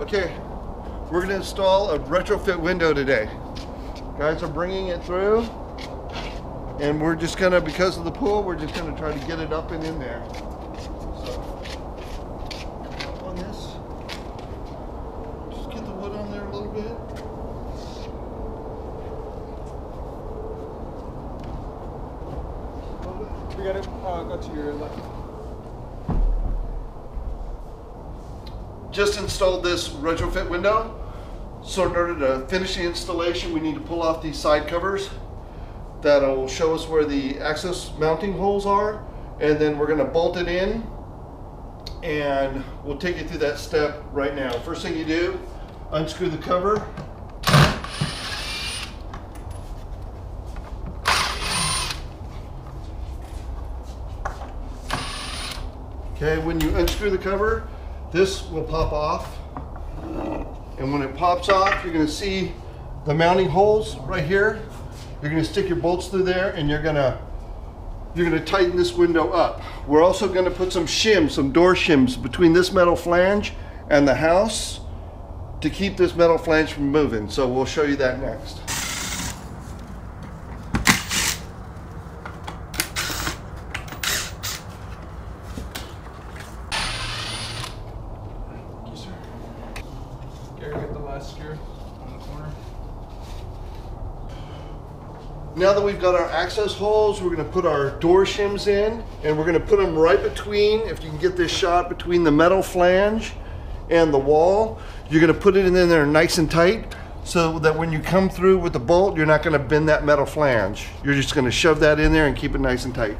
Okay, we're gonna install a retrofit window today. Guys are bringing it through and we're just gonna, because of the pool, we're just gonna try to get it up and in there. So, on this, just get the wood on there a little bit. We got to uh, go to your left. Just installed this retrofit window. So in order to finish the installation, we need to pull off these side covers. That'll show us where the access mounting holes are. And then we're gonna bolt it in and we'll take you through that step right now. First thing you do, unscrew the cover. Okay, when you unscrew the cover, this will pop off. And when it pops off, you're gonna see the mounting holes right here. You're gonna stick your bolts through there and you're gonna you're gonna tighten this window up. We're also gonna put some shims, some door shims between this metal flange and the house to keep this metal flange from moving. So we'll show you that next. On the corner. Now that we've got our access holes, we're gonna put our door shims in and we're gonna put them right between, if you can get this shot, between the metal flange and the wall. You're gonna put it in there nice and tight so that when you come through with the bolt, you're not gonna bend that metal flange. You're just gonna shove that in there and keep it nice and tight.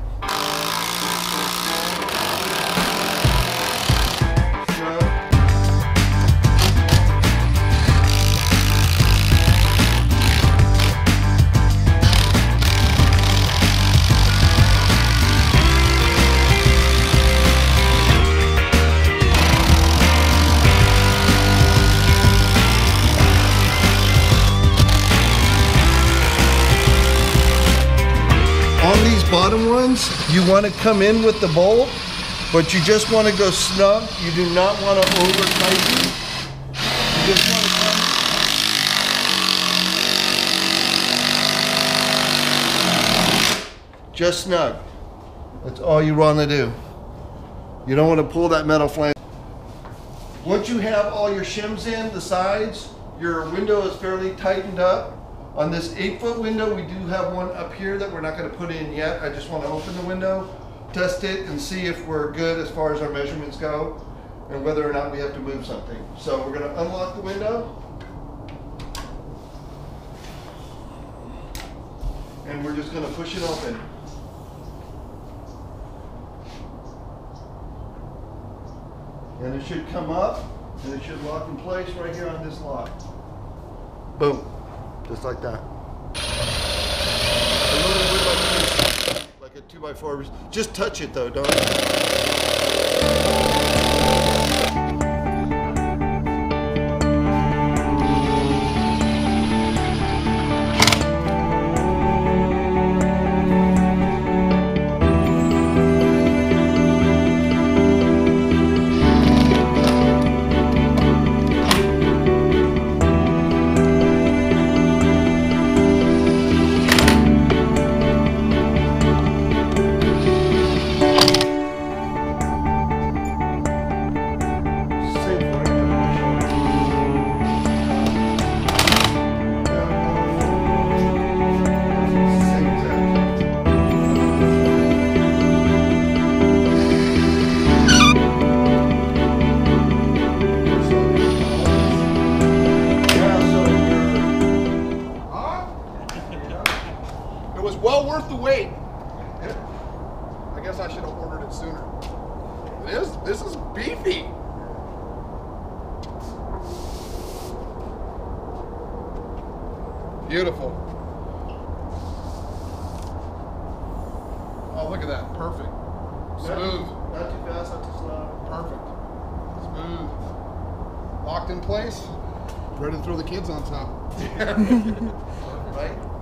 Ones, you want to come in with the bolt, but you just want to go snug. You do not want to over tighten. You just want to come. Just snug. That's all you want to do. You don't want to pull that metal flange. Once you have all your shims in, the sides, your window is fairly tightened up. On this eight foot window, we do have one up here that we're not gonna put in yet. I just wanna open the window, test it and see if we're good as far as our measurements go and whether or not we have to move something. So we're gonna unlock the window. And we're just gonna push it open. And it should come up and it should lock in place right here on this lock. Boom, just like that. Like a two by four. Just touch it though, don't. This is beefy. Beautiful. Oh, look at that. Perfect. Smooth. Not too fast, not too slow. Perfect. Smooth. Locked in place. Ready to throw the kids on top. Right?